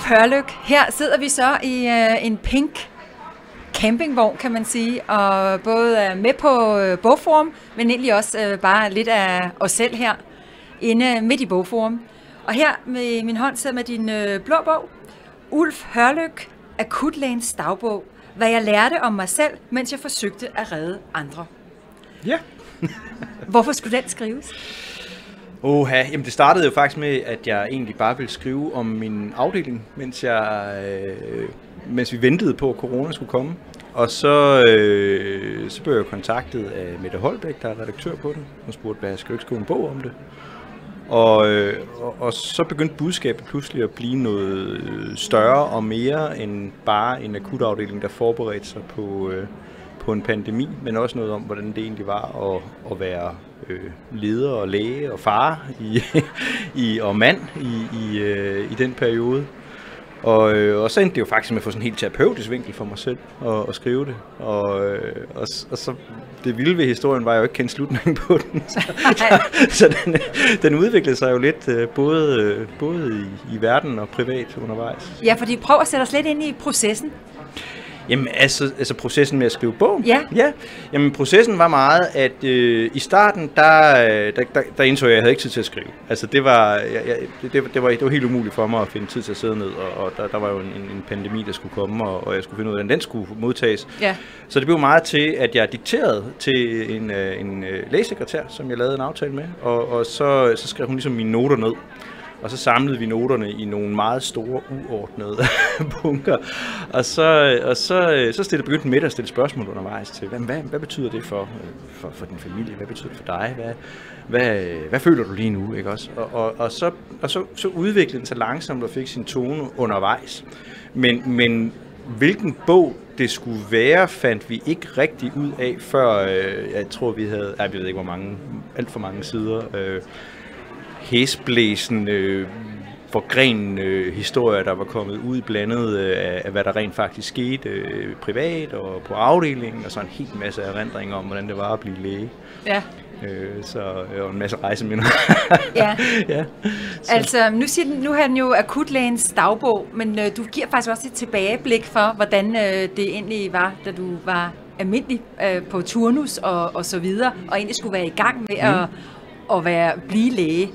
Ulf Hørlyk, her sidder vi så i uh, en pink campingvogn, kan man sige, og både er med på uh, bogforum, men egentlig også uh, bare lidt af os selv her, inde midt i bogforum. Og her med min hånd sidder med din uh, blå bog, Ulf Hørlyk, Akutlægens dagbog, hvad jeg lærte om mig selv, mens jeg forsøgte at redde andre. Ja. Hvorfor skulle den skrives? Oha, jamen det startede jo faktisk med, at jeg egentlig bare ville skrive om min afdeling, mens, jeg, øh, mens vi ventede på, at corona skulle komme. Og så, øh, så blev jeg kontaktet af Mette Holbæk, der er redaktør på den. Hun spurgte, hvad jeg skulle ikke skrive en bog om det. Og, øh, og, og så begyndte budskabet pludselig at blive noget større og mere end bare en akutafdeling, der forberedte sig på, øh, på en pandemi, men også noget om, hvordan det egentlig var at, at være øh, leder og læge og far i, i, og mand i, i, øh, i den periode. Og, øh, og så endte det jo faktisk med at få sådan en helt terapeutisk vinkel for mig selv at, at skrive det. Og, øh, og, og så det vilde ved historien var, at jeg jo ikke kendt slutningen på den. Så, så, så den, den udviklede sig jo lidt øh, både, øh, både i, i verden og privat undervejs. Ja, fordi prøv at sætte os lidt ind i processen. Jamen altså, altså processen med at skrive bog? Ja. ja. Jamen processen var meget, at øh, i starten, der, der, der, der indså jeg, at jeg havde ikke tid til at skrive. Altså det var, jeg, jeg, det, det, var, det var helt umuligt for mig at finde tid til at sidde ned, og, og der, der var jo en, en pandemi, der skulle komme, og, og jeg skulle finde ud af, hvordan den skulle modtages. Ja. Så det blev meget til, at jeg dikterede til en, øh, en lægesekretær, som jeg lavede en aftale med, og, og så, så skrev hun ligesom mine noter ned. Og så samlede vi noterne i nogle meget store, uordnede bunker. Og så, og så, så stille, begyndte Mette at stille spørgsmål undervejs til, hvad, hvad, hvad betyder det for, for, for din familie? Hvad betyder det for dig? Hvad, hvad, hvad føler du lige nu? Ikke også? Og, og, og, så, og så, så udviklede den sig langsomt og fik sin tone undervejs. Men, men hvilken bog det skulle være, fandt vi ikke rigtig ud af, før øh, jeg tror, vi havde, jeg ved ikke hvor mange, alt for mange sider, øh, hæsblæsende, øh, forgrenende øh, historier, der var kommet ud blandet øh, af, hvad der rent faktisk skete øh, privat og på afdelingen, og så en helt masse erindringer om, hvordan det var at blive læge. Ja. Øh, så øh, og en masse rejseminder. ja. ja. Så. Altså, nu, siger den, nu har den jo akutlægens dagbog, men øh, du giver faktisk også et tilbageblik for, hvordan øh, det egentlig var, da du var almindelig øh, på turnus og, og så videre, og egentlig skulle være i gang med mm. at, at være, blive læge.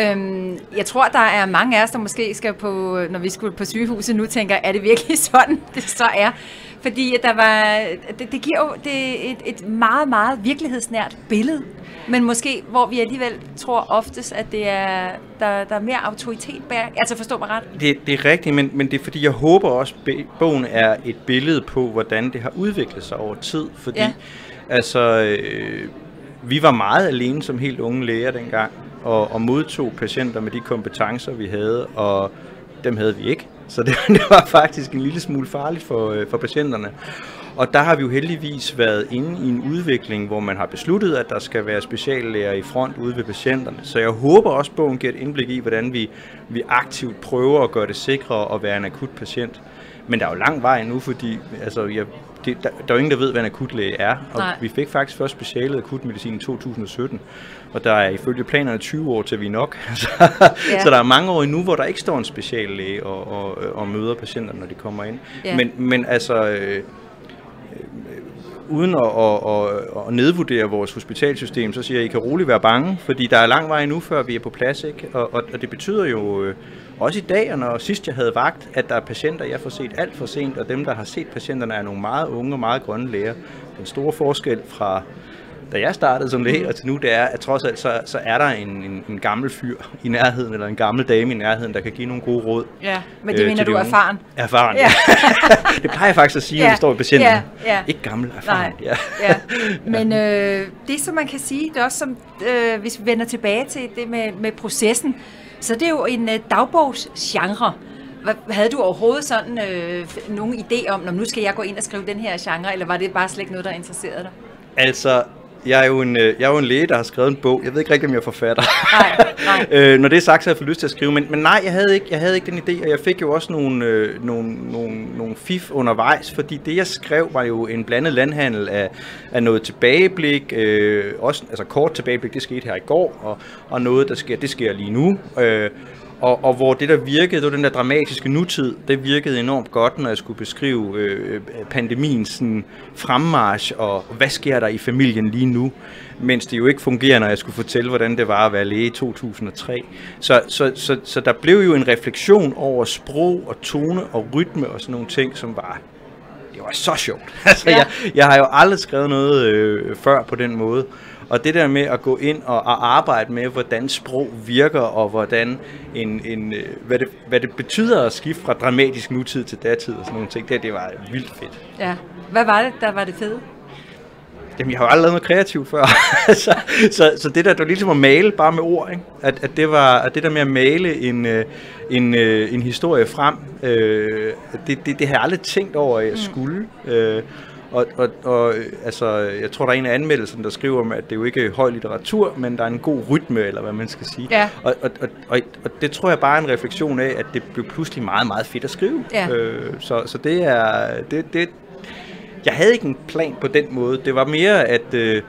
Øhm, jeg tror, der er mange af os, der måske skal på, når vi skulle på sygehuset nu, tænker, er det virkelig sådan, det så er? Fordi der var, det, det giver jo det et, et meget, meget virkelighedsnært billede, men måske, hvor vi alligevel tror oftest, at det er, der, der er mere autoritet bag. Altså forstå mig ret. Det, det er rigtigt, men, men det er fordi, jeg håber også, at bogen er et billede på, hvordan det har udviklet sig over tid. Fordi, ja. altså, øh, vi var meget alene som helt unge læger dengang og, og modtog patienter med de kompetencer, vi havde, og dem havde vi ikke. Så det, det var faktisk en lille smule farligt for, øh, for patienterne. Og der har vi jo heldigvis været inde i en udvikling, hvor man har besluttet, at der skal være speciallæger i front ude ved patienterne. Så jeg håber også, at bogen giver et indblik i, hvordan vi, vi aktivt prøver at gøre det sikrere at være en akut patient. Men der er jo lang vej nu, fordi altså, jeg det, der, der er jo ingen, der ved, hvad en akutlæge er. Og Nej. vi fik faktisk først specialet akutmedicin i 2017. Og der er ifølge planerne 20 år til vi nok. så, ja. så der er mange år endnu, hvor der ikke står en speciallæge og, og, og møder patienter, når de kommer ind. Ja. Men, men altså... Øh, uden at, at, at, at nedvurdere vores hospitalsystem, så siger jeg, at I kan roligt være bange, fordi der er lang vej nu, før vi er på plads. Ikke? Og, og, og det betyder jo øh, også i dag, og når sidst jeg havde vagt, at der er patienter, jeg får set alt for sent, og dem, der har set patienterne, er nogle meget unge og meget grønne læger. Den store forskel fra da jeg startede som læge, og til nu, det er, at trods alt, så, så er der en, en, en gammel fyr i nærheden, eller en gammel dame i nærheden, der kan give nogle gode råd. Ja, men det øh, mener du erfaren? Erfaren, ja. det plejer jeg faktisk at sige, ja. når vi står i patienten. Ja, ja. Ikke gammel, erfaren. Nej. Ja. ja. Men øh, det, som man kan sige, det er også som, øh, hvis vi vender tilbage til det med, med processen, så det er jo en øh, dagbogsgenre. Havde du overhovedet sådan øh, nogen idé om, når nu skal jeg gå ind og skrive den her genre, eller var det bare slet ikke noget, der interesserede dig? Altså, jeg er, jo en, øh, jeg er jo en læge, der har skrevet en bog. Jeg ved ikke rigtig, om jeg er forfatter. Nej, nej. øh, når det er sagt, så har jeg fået lyst til at skrive. Men, men nej, jeg havde, ikke, jeg havde ikke den idé, og jeg fik jo også nogle, øh, nogle, nogle, nogle fif undervejs, fordi det, jeg skrev, var jo en blandet landhandel af, af noget tilbageblik, øh, også, altså kort tilbageblik, det skete her i går, og, og noget, der sker, det sker lige nu. Øh, Og, og hvor det, der virkede, det var den der dramatiske nutid, det virkede enormt godt, når jeg skulle beskrive øh, pandemiens sådan, fremmarsch, og hvad sker der i familien lige nu, mens det jo ikke fungerer, når jeg skulle fortælle, hvordan det var at være læge i 2003. Så, så, så, så der blev jo en refleksion over sprog og tone og rytme og sådan nogle ting, som var det var så sjovt. Altså, ja. jeg, jeg har jo aldrig skrevet noget øh, før på den måde. Og det der med at gå ind og, og arbejde med, hvordan sprog virker, og hvordan en, en, øh, hvad, det, hvad det betyder at skifte fra dramatisk nutid til datid og sådan nogle ting, det, det var vildt fedt. Ja. Hvad var det, der var det fede? Jamen, jeg har jo aldrig lavet noget kreativt før. så, så, så det der, det var ligesom at male bare med ord, ikke? At, at, det var, at det der med at male en, øh, en, en historie frem, øh, det, det, det har jeg aldrig tænkt over, at jeg mm. skulle. Øh, og, og, og altså, jeg tror, der er en af anmeldelserne, der skriver om, at det jo ikke er høj litteratur, men der er en god rytme, eller hvad man skal sige. Ja. Og, og, og, og, og det tror jeg bare er en refleksion af, at det blev pludselig meget, meget fedt at skrive. Ja. Øh, så, så det er... Det, det, jeg havde ikke en plan på den måde. Det var mere, at... Øh,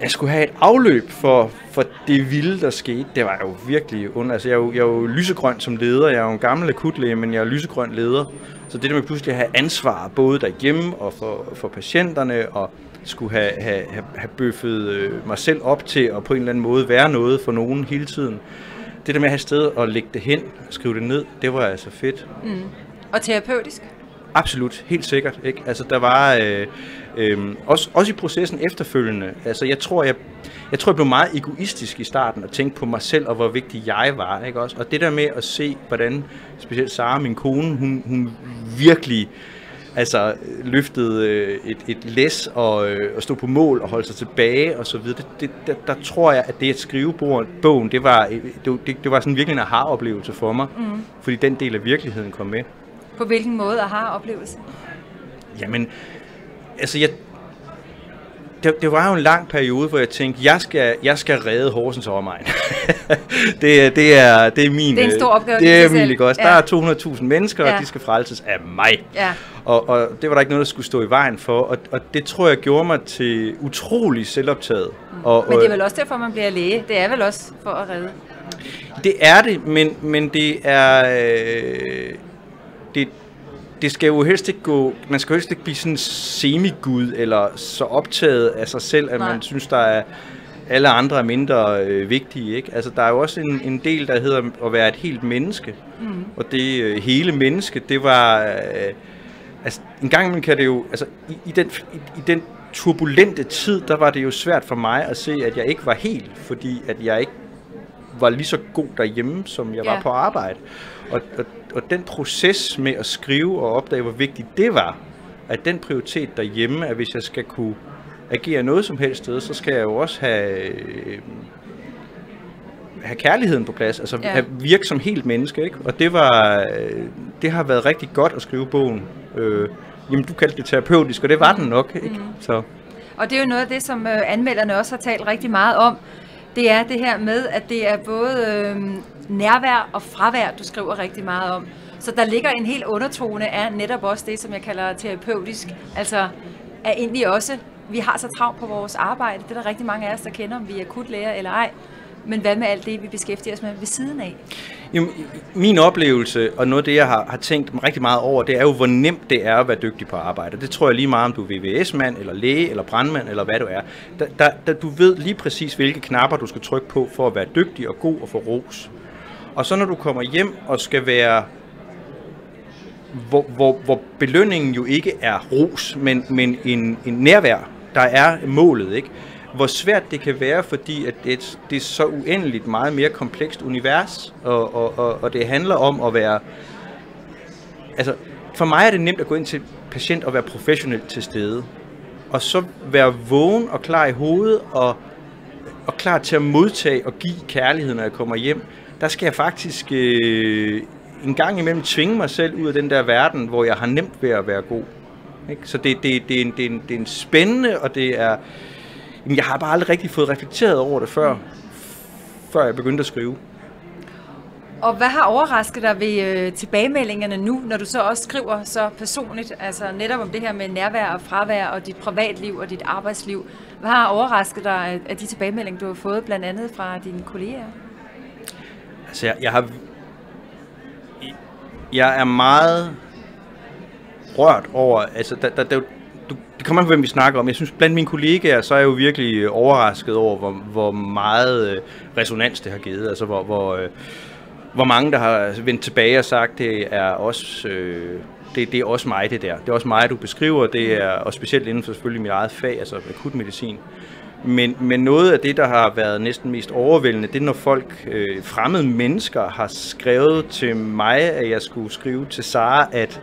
jeg skulle have et afløb for, for det vilde, der skete. Det var jo virkelig under. Altså, jeg er jo, jeg er jo lysegrøn som leder. Jeg er jo en gammel akutlæge, men jeg er lysegrøn leder. Så det der med pludselig at have ansvar, både derhjemme og for, for patienterne, og skulle have, have, have bøffet øh, mig selv op til at på en eller anden måde være noget for nogen hele tiden. Det der med at have sted og lægge det hen, skrive det ned, det var altså fedt. Mm. Og terapeutisk? Absolut, helt sikkert. Ikke? Altså, der var øh, øh, også, også i processen efterfølgende. Altså, jeg tror, jeg, jeg tror, jeg blev meget egoistisk i starten og tænkte på mig selv og hvor vigtig jeg var. Ikke? Også, og det der med at se, hvordan specielt Sara, min kone, hun, hun virkelig altså løftede øh, et, et læs og, øh, og stod på mål og holdt sig tilbage og så videre. Det, det, der, der tror jeg, at det at skrive bogen, det var, det, det, det var sådan virkelig en aha-oplevelse for mig, mm. fordi den del af virkeligheden kom med. På hvilken måde aha-oplevelse? Jamen, altså jeg, det, det var jo en lang periode, hvor jeg tænkte, jeg skal, jeg skal redde Horsens overmegn. det, det, er, det er min... Det er en stor opgave. Det er min også. Ja. Der er 200.000 mennesker, ja. og de skal frelses af mig. Ja. Og, og det var der ikke noget, der skulle stå i vejen for. Og, og det tror jeg gjorde mig til utrolig selvoptaget. Mm. Og, men det er vel også derfor, man bliver læge. Det er vel også for at redde? Det er det, men, men det er... Øh, det, det skal jo helst ikke gå, man skal jo helst ikke blive sådan semigud, eller så optaget af sig selv, at Nej. man synes, der er alle andre er mindre øh, vigtige. Ikke? Altså, der er jo også en, en del, der hedder at være et helt menneske. Mm. Og det øh, hele menneske, det var... Øh, altså, en gang man kan det jo... Altså, i, i, den, i, i den turbulente tid, der var det jo svært for mig at se, at jeg ikke var helt, fordi at jeg ikke var lige så god derhjemme, som jeg ja. var på arbejde. Og, og, og den proces med at skrive og opdage, hvor vigtigt det var, at den prioritet derhjemme, at hvis jeg skal kunne agere noget som helst sted, så skal jeg jo også have, øh, have kærligheden på plads, altså ja. have virke som helt menneske, ikke? Og det var, øh, det har været rigtig godt at skrive bogen. Øh, jamen, du kaldte det terapeutisk, og det var den nok, ikke? Mm. Så. Og det er jo noget af det, som øh, anmelderne også har talt rigtig meget om, det er det her med, at det er både øh, nærvær og fravær, du skriver rigtig meget om. Så der ligger en helt undertone af netop også det, som jeg kalder terapeutisk. Altså er egentlig også, vi har så travlt på vores arbejde. Det er der rigtig mange af os, der kender, om vi er akutlæger eller ej. Men hvad med alt det, vi beskæftiger os med ved siden af? Jamen, min oplevelse, og noget af det, jeg har, har tænkt rigtig meget over, det er jo, hvor nemt det er at være dygtig på arbejde. Det tror jeg lige meget, om du er VVS-mand, eller læge, eller brandmand, eller hvad du er. Da, da, da du ved lige præcis, hvilke knapper du skal trykke på, for at være dygtig og god og få ros. Og så når du kommer hjem og skal være hvor, hvor, hvor belønningen jo ikke er ros, men, men en, en nærvær, der er målet, ikke? Hvor svært det kan være, fordi at det, det er så uendeligt meget mere komplekst univers, og, og, og, og det handler om at være... Altså, for mig er det nemt at gå ind til patient og være professionelt til stede, og så være vågen og klar i hovedet, og, og klar til at modtage og give kærlighed, når jeg kommer hjem. Der skal jeg faktisk øh, en gang imellem tvinge mig selv ud af den der verden, hvor jeg har nemt ved at være god. Ikke? Så det, det, det, er en, det, er en, det er en spændende, og det er Jamen, jeg har bare aldrig rigtig fået reflekteret over det før, før jeg begyndte at skrive. Og hvad har overrasket dig ved øh, tilbagemeldingerne nu, når du så også skriver så personligt, altså netop om det her med nærvær og fravær og dit privatliv og dit arbejdsliv? Hvad har overrasket dig af de tilbagemeldinger, du har fået blandt andet fra dine kolleger? Altså, jeg, jeg har jeg er meget rørt over, altså der, der, der, det kommer an på, hvem vi snakker om. Jeg synes, blandt mine kollegaer, så er jeg jo virkelig øh, overrasket over, hvor, hvor meget øh, resonans det har givet. Altså, hvor, hvor, øh, hvor mange, der har vendt tilbage og sagt, det er også... Øh, det, det er også mig, det der. Det er også mig, du beskriver. Det er, og specielt inden for selvfølgelig mit eget fag, altså akutmedicin. Men, men noget af det, der har været næsten mest overvældende, det er, når folk, øh, fremmede mennesker, har skrevet til mig, at jeg skulle skrive til Sara, at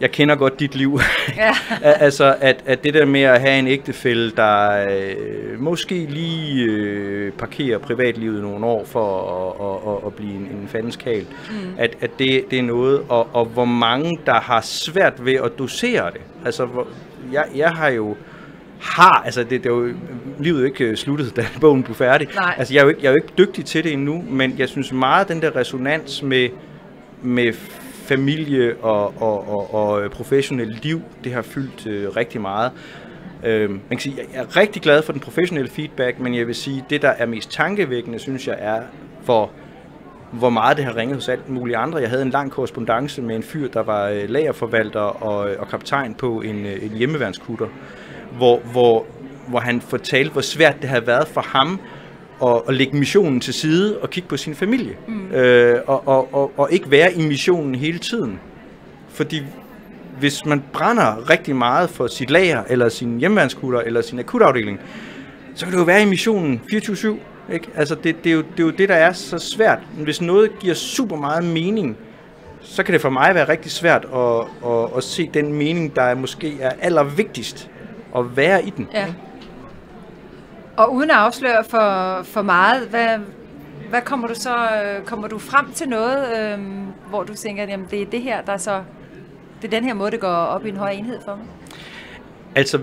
jeg kender godt dit liv. Ja. altså, at, at det der med at have en ægtefælle, der øh, måske lige øh, parkerer privatlivet nogle år for at, at, at, at blive en, en fandenskal, mm. at, at det, det er noget, og, og hvor mange, der har svært ved at dosere det. Altså, hvor, jeg, jeg har jo har, altså det, det er jo, livet er jo ikke øh, sluttet, da bogen blev færdig. Nej. Altså jeg er, jo ikke, jeg er jo ikke dygtig til det endnu, men jeg synes meget, den der resonans med, med familie og, og, og, og øh, professionelle liv, det har fyldt øh, rigtig meget. Øh, man kan sige, jeg er rigtig glad for den professionelle feedback, men jeg vil sige, det der er mest tankevækkende, synes jeg er for hvor meget det har ringet hos alt mulige andre. Jeg havde en lang korrespondence med en fyr, der var øh, lagerforvalter og, øh, og kaptajn på en, en hjemmeværnskutter, hvor, hvor, hvor han fortalte, hvor svært det havde været for ham at, at lægge missionen til side og kigge på sin familie. Mm. Øh, og, og, og, og ikke være i missionen hele tiden. Fordi hvis man brænder rigtig meget for sit lager, eller sin hjemmeværnskutter, eller sin akutafdeling, så kan du jo være i missionen 24-7. Ikke? Altså det, det, er jo, det er jo det, der er så svært. Hvis noget giver super meget mening, så kan det for mig være rigtig svært at, at, at se den mening, der måske er allervigtigst at være i den. Ja. Og uden at afsløre for, for meget, hvad, hvad kommer du så, øh, kommer du frem til noget, øh, hvor du tænker, at jamen, det er det her, der så, det er den her måde, det går op i en høj enhed for mig? Altså,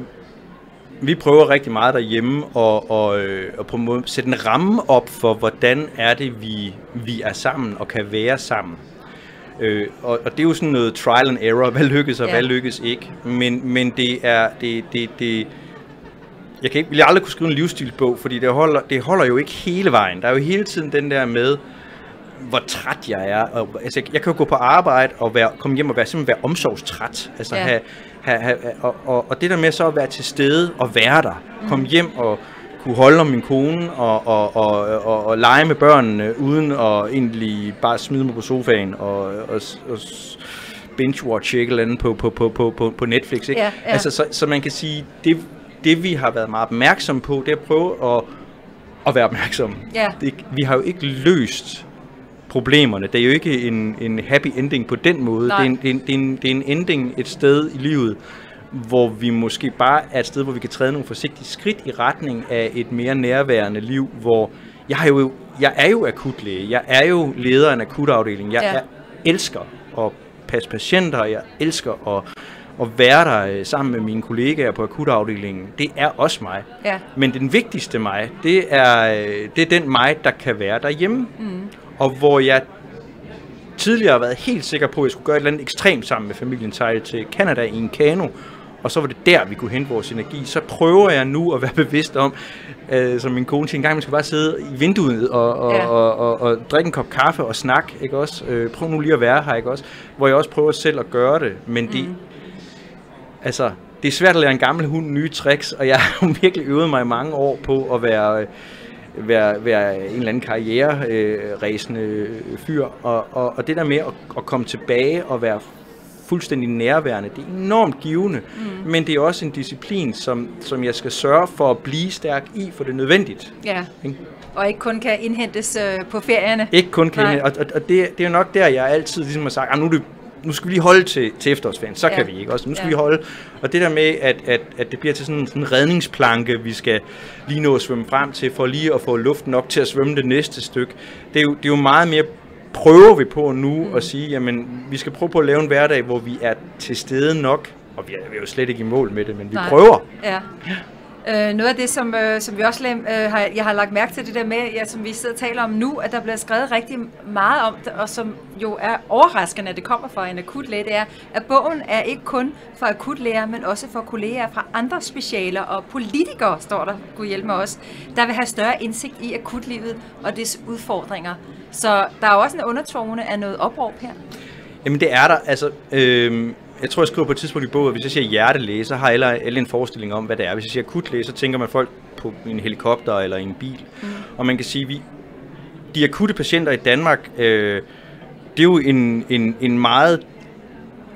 vi prøver rigtig meget derhjemme at, og, øh, og på en måde sætte en ramme op for, hvordan er det, vi, vi er sammen og kan være sammen. Øh, og, og det er jo sådan noget trial and error, hvad lykkes og ja. hvad lykkes ikke. Men, men det er, det, det, det, jeg kan ikke, vil jeg aldrig kunne skrive en livsstilsbog, fordi det holder, det holder jo ikke hele vejen. Der er jo hele tiden den der med, hvor træt jeg er. Og, altså, jeg, jeg kan jo gå på arbejde og være, komme hjem og være, simpelthen være omsorgstræt. Altså, ja. have, have, have, og, og, og det der med så at være til stede og være der. Mm. Komme hjem og kunne holde om min kone og, og, og, og, og lege med børnene, uden at egentlig bare smide mig på sofaen og, og, og binge-watch ikke eller andet på, på, på, på, på Netflix. Ikke? Ja, ja. Altså, så, så man kan sige, det, det vi har været meget opmærksom på, det er at prøve at, at være opmærksom. Ja. Det, vi har jo ikke løst problemerne. Det er jo ikke en, en happy ending på den måde. Det er, en, det, er en, det, er en, det er en ending et sted i livet, hvor vi måske bare er et sted, hvor vi kan træde nogle forsigtige skridt i retning af et mere nærværende liv, hvor jeg, har jo, jeg er jo akutlæge, jeg er jo leder af en akutafdeling, jeg, ja. jeg elsker at passe patienter, jeg elsker at at være der øh, sammen med mine kollegaer på akutafdelingen, det er også mig. Ja. Men den vigtigste mig, det er, øh, det er den mig, der kan være derhjemme. Mm. Og hvor jeg tidligere har været helt sikker på, at jeg skulle gøre et eller andet ekstremt sammen med familien, sejle til Canada i en kano, og så var det der, vi kunne hente vores energi. Så prøver jeg nu at være bevidst om, øh, som min kone siger, en gang man skal bare sidde i vinduet og, og, ja. og, og, og drikke en kop kaffe og snakke, ikke også? Øh, prøv nu lige at være her, ikke også? Hvor jeg også prøver selv at gøre det, men mm. det, altså, det er svært at lære en gammel hund nye tricks, og jeg har virkelig øvet mig i mange år på at være, være, være en eller anden karriereræsende øh, fyr, og, og, og det der med at, at komme tilbage og være fuldstændig nærværende, det er enormt givende, mm. men det er også en disciplin, som, som jeg skal sørge for at blive stærk i, for det er nødvendigt. Ja. Ikke? Og ikke kun kan indhentes øh, på ferierne. Ikke kun kan indhentes, og, og, og det, det er jo nok der, jeg altid ligesom har sagt, ah, nu er det nu skal vi lige holde til, til efterårsferien, så ja. kan vi ikke også. Nu skal ja. vi holde, og det der med, at, at, at det bliver til sådan, sådan en redningsplanke, vi skal lige nå at svømme frem til, for lige at få luft nok til at svømme det næste stykke, det er jo, det er jo meget mere prøver vi på nu mm. at sige, jamen vi skal prøve på at lave en hverdag, hvor vi er til stede nok, og vi er, vi er jo slet ikke i mål med det, men vi Nej. prøver. Ja. Øh, noget af det, som, øh, som vi også øh, har, jeg har lagt mærke til det der med, ja, som vi sidder og taler om nu, at der bliver skrevet rigtig meget om det, og som jo er overraskende, at det kommer fra en akutlæge, det er, at bogen er ikke kun for akutlæger, men også for kolleger fra andre specialer, og politikere, står der, kunne hjælpe mig også, der vil have større indsigt i akutlivet og dets udfordringer. Så der er også en undertone af noget opråb her. Jamen det er der. Altså, øh, jeg tror, jeg skriver på et tidspunkt i bogen, at hvis jeg siger hjertelæge, så har alle, alle en forestilling om, hvad det er. Hvis jeg siger akutlæge, så tænker man folk på en helikopter eller en bil. Mm. Og man kan sige, at vi, de akutte patienter i Danmark, øh, det er jo en, en, en meget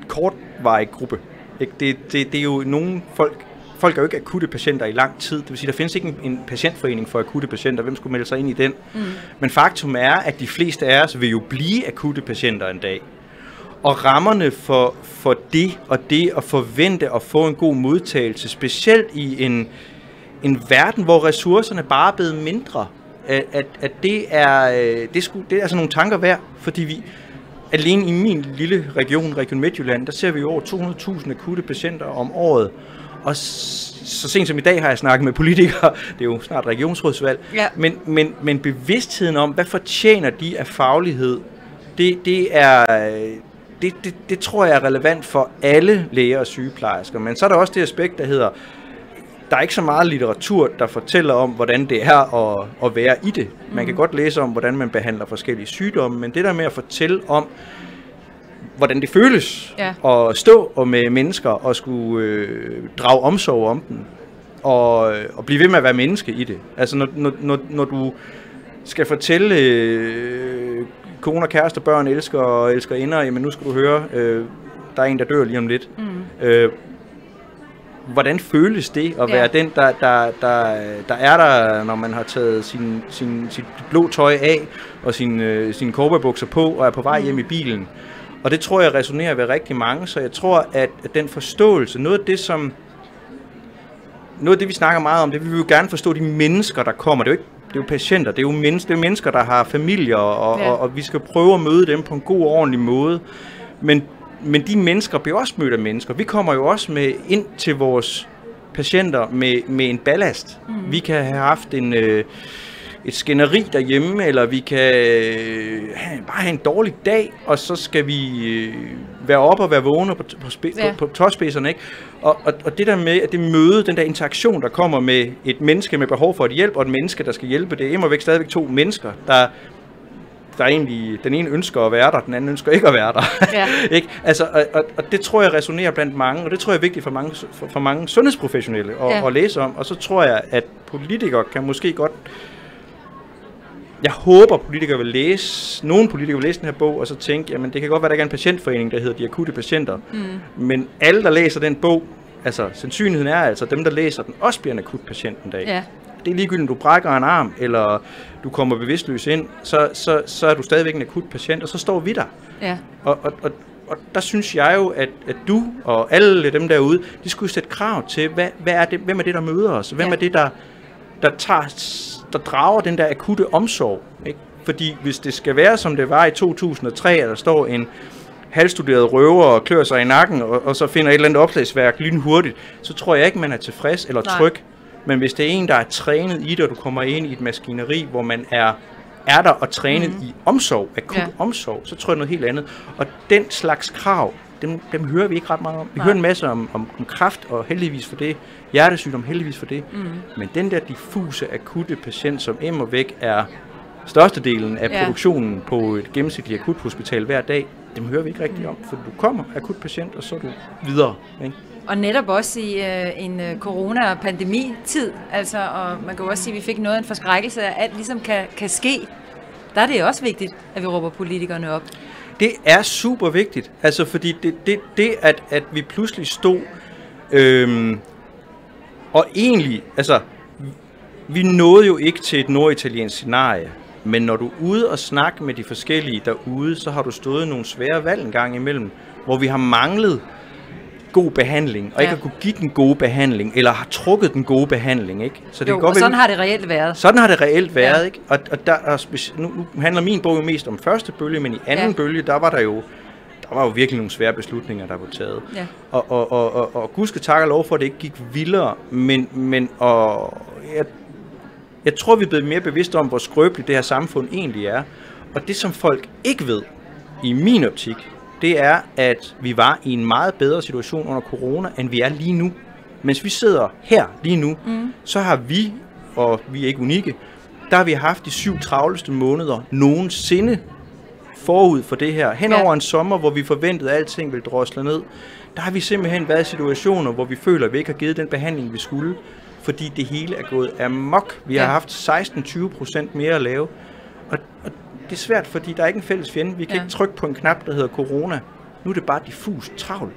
kortvarig gruppe. Ikke? Det, det, det er jo nogle folk, folk er jo ikke akutte patienter i lang tid. Det vil sige, der findes ikke en, en patientforening for akutte patienter. Hvem skulle melde sig ind i den? Mm. Men faktum er, at de fleste af os vil jo blive akutte patienter en dag. Og rammerne for, for det og det at forvente at få en god modtagelse, specielt i en, en verden, hvor ressourcerne bare er blevet mindre, at, at, at det er øh, det, skulle, det er altså nogle tanker værd, fordi vi alene i min lille region, Region Midtjylland, der ser vi over 200.000 akutte patienter om året. Og så sent som i dag har jeg snakket med politikere, det er jo snart regionsrådsvalg, ja. men, men, men bevidstheden om, hvad fortjener de af faglighed, det, det er, det, det, det tror jeg er relevant for alle læger og sygeplejersker. Men så er der også det aspekt, der hedder, der er ikke så meget litteratur, der fortæller om, hvordan det er at, at være i det. Man kan mm. godt læse om, hvordan man behandler forskellige sygdomme, men det der med at fortælle om, hvordan det føles ja. at stå og med mennesker og skulle øh, drage omsorg om dem, og, og blive ved med at være menneske i det. Altså når, når, når, når du skal fortælle øh, koner, kærester, børn, elsker og elsker inder, jamen nu skal du høre, øh, der er en, der dør lige om lidt. Mm. Øh, hvordan føles det at være ja. den, der, der, der, der er der, når man har taget sin, sin, sit blå tøj af og sin, øh, sine korperbukser på og er på vej hjem i mm. bilen? Og det tror jeg resonerer ved rigtig mange, så jeg tror, at, at den forståelse, noget af det, som noget af det, vi snakker meget om, det vil vi jo gerne forstå de mennesker, der kommer. Det er jo ikke det er jo patienter, det er jo mennesker, det er mennesker der har familier, og, ja. og, og vi skal prøve at møde dem på en god og ordentlig måde. Men, men de mennesker bliver også mødt af mennesker. Vi kommer jo også med ind til vores patienter med, med en ballast. Mm. Vi kan have haft en... Øh, et skænderi derhjemme, eller vi kan øh, bare have en dårlig dag, og så skal vi øh, være oppe og være vågne på, på, spe, ja. på, på tåspidserne. Ikke? Og, og, og det der med, at det møde, den der interaktion, der kommer med et menneske med behov for et hjælp, og et menneske, der skal hjælpe, det er immer væk stadigvæk to mennesker, der der er egentlig, den ene ønsker at være der, den anden ønsker ikke at være der. Ja. ikke? Altså, og, og, og det tror jeg resonerer blandt mange, og det tror jeg er vigtigt for mange, for, for mange sundhedsprofessionelle at, ja. at læse om. Og så tror jeg, at politikere kan måske godt jeg håber, politikere vil læse, nogle politikere vil læse den her bog, og så tænke, jamen det kan godt være, der ikke er en patientforening, der hedder De Akutte Patienter. Mm. Men alle, der læser den bog, altså sandsynligheden er altså, dem, der læser den, også bliver en akut patient en dag. Ja. Det er ligegyldigt, om du brækker en arm, eller du kommer bevidstløs ind, så, så, så er du stadigvæk en akut patient, og så står vi der. Ja. Og, og, og, og der synes jeg jo, at, at du og alle dem derude, de skulle sætte krav til, hvad, hvad er det, hvem er det, der møder os? Hvem ja. er det, der, der tager der drager den der akutte omsorg. Ikke? Fordi hvis det skal være, som det var i 2003, at der står en halvstuderet røver og klør sig i nakken, og, og så finder et eller andet opslagsværk lynhurtigt, så tror jeg ikke, man er tilfreds eller tryg. Nej. Men hvis det er en, der er trænet i det, og du kommer ind i et maskineri, hvor man er er der og trænet mm. i omsorg, akut ja. omsorg, så tror jeg noget helt andet. Og den slags krav, dem, dem hører vi ikke ret meget om. Vi Nej. hører en masse om, om, om kraft, og heldigvis for det. Hjertesygdom, heldigvis for det. Mm. Men den der diffuse, akutte patient, som emmer væk er størstedelen af ja. produktionen på et gennemsnitligt akuthospital hver dag, dem hører vi ikke rigtig om. For du kommer akut patient, og så er du videre. Ikke? Og netop også i øh, en øh, corona- og tid altså, og man kan jo også sige, at vi fik noget af en forskrækkelse, at alt ligesom kan, kan ske. Der er det også vigtigt, at vi råber politikerne op. Det er super vigtigt, altså fordi det, det, det at, at vi pludselig stod, øhm, og egentlig, altså, vi nåede jo ikke til et norditaliensk scenarie, men når du er ude og snakke med de forskellige derude, så har du stået nogle svære valg en gang imellem, hvor vi har manglet god behandling, og ja. ikke har kunne give den gode behandling, eller har trukket den gode behandling, ikke? Så det jo, godt, og sådan har det reelt været. Sådan har det reelt været, ja. ikke? Og, og der er, nu, nu handler min bog jo mest om første bølge, men i anden ja. bølge, der var der jo der var jo virkelig nogle svære beslutninger, der blev taget. Ja. Og, og, og, og, og gud skal takke lov for, at det ikke gik vildere, men, men og, jeg, jeg tror, vi er blevet mere bevidste om, hvor skrøbeligt det her samfund egentlig er. Og det, som folk ikke ved, i min optik, det er, at vi var i en meget bedre situation under corona, end vi er lige nu. Mens vi sidder her lige nu, mm. så har vi, og vi er ikke unikke, der har vi haft de syv travleste måneder nogensinde forud for det her. Hen Ja. over en sommer, hvor vi forventede, at alting ville drosle ned, der har vi simpelthen været i situationer, hvor vi føler, at vi ikke har givet den behandling, vi skulle, fordi det hele er gået amok. Vi har Ja. haft 16-20 procent mere at lave, det er svært, fordi der er ikke en fælles fjende. Vi kan Ja. ikke trykke på en knap, der hedder corona. Nu er det bare diffust travlt.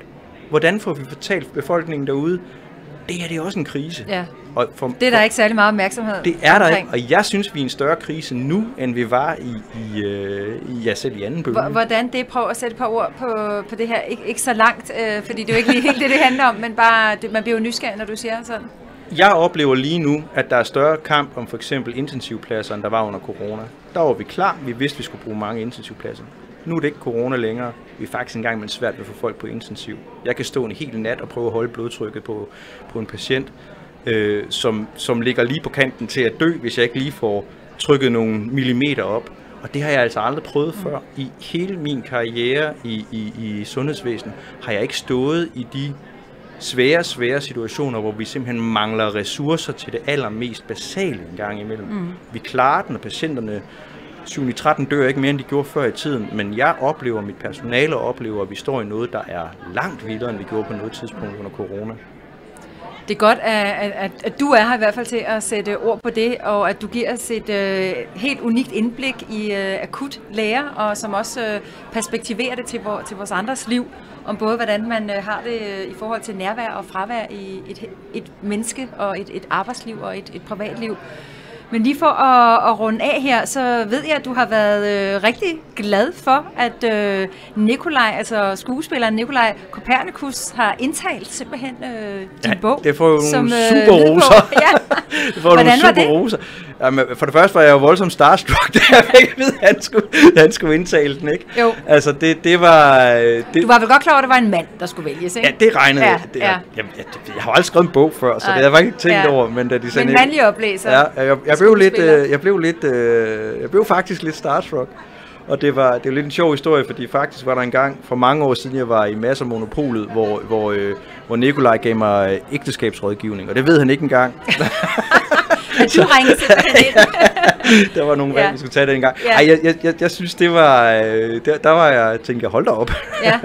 Hvordan får vi fortalt befolkningen derude, det her det er også en krise. Ja. Og for, Det er der ikke særlig meget opmærksomhed det er der omkring. ikke, og jeg synes, vi er en større krise nu, end vi var i, i, øh, i ja, selv i anden bølge. Hvor- Hvordan det, prøv at sætte et par ord på, på det her, ikke, ikke så langt, øh, fordi det er jo ikke lige helt det, det handler om, men bare, det, man bliver jo nysgerrig, når du siger sådan. Jeg oplever lige nu, at der er større kamp om for eksempel intensivpladser, end der var under corona. Der var vi klar, vi vidste, vi skulle bruge mange intensivpladser. Nu er det ikke corona længere. Vi er faktisk engang med svært ved at få folk på intensiv. Jeg kan stå en hel nat og prøve at holde blodtrykket på, på en patient, øh, som, som ligger lige på kanten til at dø, hvis jeg ikke lige får trykket nogle millimeter op. Og det har jeg altså aldrig prøvet før. I hele min karriere i, i, i sundhedsvæsenet har jeg ikke stået i de svære, svære situationer, hvor vi simpelthen mangler ressourcer til det allermest basale en gang imellem. Mm. Vi klarer den, og patienterne 7 13 dør ikke mere, end de gjorde før i tiden, men jeg oplever, mit personale oplever, at vi står i noget, der er langt vildere, end vi gjorde på noget tidspunkt under corona. Det er godt, at, at, at, du er her i hvert fald til at sætte ord på det, og at du giver os et øh, helt unikt indblik i øh, akut læger, og som også øh, perspektiverer det til, vor, til vores andres liv, om både hvordan man øh, har det øh, i forhold til nærvær og fravær i et, et menneske og et, et arbejdsliv og et, et privatliv. Men lige for at, at runde af her, så ved jeg, at du har været øh, rigtig glad for, at øh, Nikolaj, altså skuespilleren Nikolaj Kopernikus, har indtalt simpelthen øh, din Ja, bog. det får jo nogle super lydbog. roser. ja. Var Hvordan nogle super det? roser. Jamen, for det første var jeg jo voldsomt starstruck, da jeg at vide, at han skulle, han skulle indtale den, ikke? Jo. Altså, det, det var... øh, Det, Du var vel godt klar over, at det var en mand, der skulle vælges, ikke? Ja, det regnede Ja, jeg. Det, ja. jeg, jeg, jeg, jeg har jo aldrig skrevet en bog før, så Nej. det havde jeg ikke tænkt Ja. over. Men da de sagde, Men mandlig oplæser. Ja, jeg, jeg, blev lidt, øh, jeg blev lidt, øh, jeg blev faktisk lidt starstruck. Og det var, det var lidt en sjov historie, fordi faktisk var der en gang for mange år siden, jeg var i Masser Monopolet, hvor, hvor, øh, hvor Nikolaj gav mig øh, ægteskabsrådgivning, og det ved han ikke engang. At du ringede simpelthen ind. der var nogle valg, Ja. vi skulle tage den gang. Ja. Ej, jeg, jeg, jeg, jeg synes, det var... Øh, der, der var jeg, tænkte jeg, hold da op. Ja.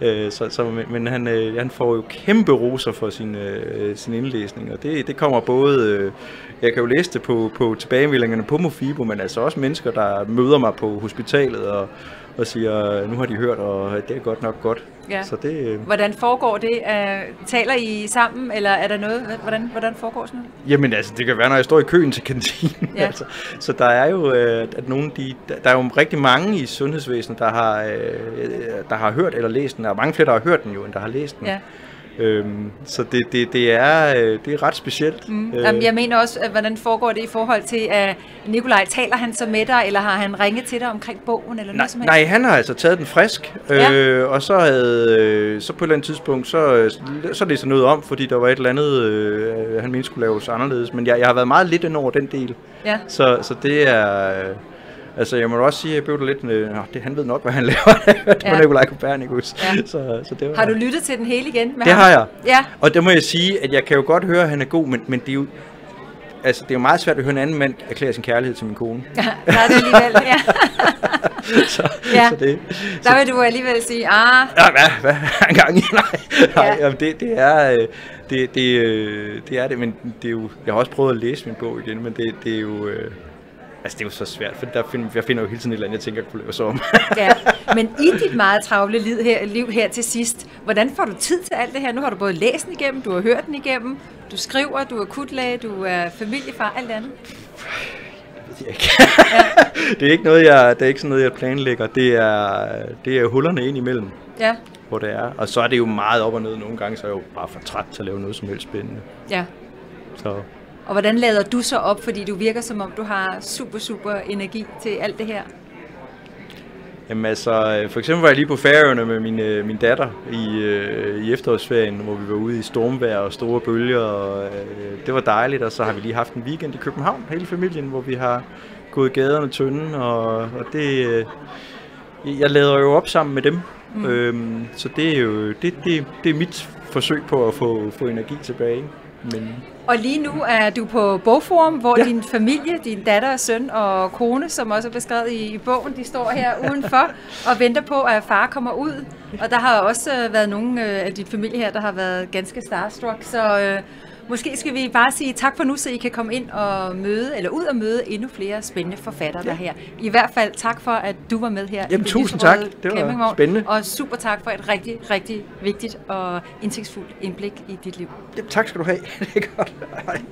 øh, så, så, men- men han, øh, han får jo kæmpe roser for sin, øh, sin indlæsning, og det, det kommer både... Øh, jeg kan jo læse det på, på tilbagemeldingerne på Mofibo, men altså også mennesker, der møder mig på hospitalet og, og siger, nu har de hørt, og det er godt nok godt. Ja. Så det, øh, Hvordan foregår det? Uh, taler I sammen, eller er der noget? Hvordan, hvordan foregår sådan noget? Jamen altså, det kan være, når jeg står i køen til kantinen. Ja. altså. Så der er jo, øh, at nogle, de, der, er jo rigtig mange i sundhedsvæsenet, der har, der har hørt eller læst den. Der er mange flere, der har hørt den jo, end der har læst den. Ja. Øhm, så det, det, det, er, øh, det er ret specielt. Mm. Jamen, jeg mener også, at, hvordan foregår det i forhold til, at Nikolaj, taler han så med dig, eller har han ringet til dig omkring bogen, eller Nej, noget som helst? nej, han har altså taget den frisk, Ja. øh, og så havde, øh, så på et eller andet tidspunkt, så, øh, så læste han noget om, fordi der var et eller andet, øh, han mente skulle laves anderledes. Men jeg, jeg har været meget lidt ind over den del. Ja. Så, så det er... øh, Altså, jeg må også sige, at jeg blev lidt... Øh, det, han ved nok, hvad han laver. det var Ja. Nikolaj Kopernikus. Ja. Så, så det var, Har du lyttet til den hele igen? Med Det ham? har jeg. Ja. Og der må jeg sige, at jeg kan jo godt høre, at han er god, men, men det er jo... Altså, det er jo meget svært at høre en anden mand erklære sin kærlighed til min kone. Der er det alligevel, ja. så, Ja. så det... Der vil du alligevel sige, ah, Ja, hvad, hvad en gang i? Nej, nej Ja. ja. det, det, er, øh, det, det, øh, det er det, men det er jo, jeg har også prøvet at læse min bog igen, men det, det er jo, øh, altså det er jo så svært, for der finder, jeg finder jo hele tiden et eller andet, jeg tænker, jeg kunne lave så om. ja. Men i dit meget travle liv her, liv her til sidst, hvordan får du tid til alt det her? Nu har du både læst den igennem, du har hørt den igennem, du skriver, du er akutlæge, du er familiefar, alt andet. Det er, ikke. det er ikke noget, jeg, det er ikke sådan noget, jeg planlægger. Det er, det er hullerne ind imellem, Ja, hvor det er. Og så er det jo meget op og ned. Nogle gange så er jeg jo bare for træt til at lave noget som helst spændende. ja. Så Og hvordan lader du så op, fordi du virker som om, du har super, super energi til alt det her? Jamen altså, øh, for eksempel var jeg lige på Færøerne med min, øh, min datter i, øh, i efterårsferien, hvor vi var ude i stormvejr og store bølger, og øh, det var dejligt, og så har vi lige haft en weekend i København, hele familien, hvor vi har gået gaderne tynde, og, og det, øh, jeg lader jo op sammen med dem, mm. øhm, så det er jo det, det, det er mit forsøg på at få, få energi tilbage. Men Og lige nu er du på Bogforum, hvor ja. din familie, din datter, søn og kone, som også er beskrevet i, i bogen, de står her udenfor og venter på, at far kommer ud. Og der har også været nogle øh, af din familie her, der har været ganske starstruck, så øh, måske skal vi bare sige tak for nu, så I kan komme ind og møde, eller ud og møde endnu flere spændende forfattere ja. der her. I hvert fald tak for, at du var med her. Jamen, tusind tak. Det var Campingvogn. spændende. Og super tak for et rigtig, rigtig vigtigt og indsigtsfuldt indblik i dit liv. ja, tak skal du have. Det er godt. Hej.